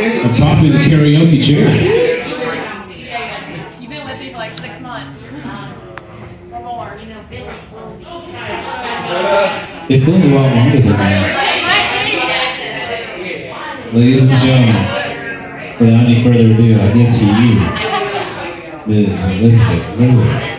I'm popping the karaoke chair. You've been with me for like six months um, or more. You know, It feels a lot longer than that. Ladies and gentlemen, without any further ado, I give to you, Ms. Elizabeth Lillard.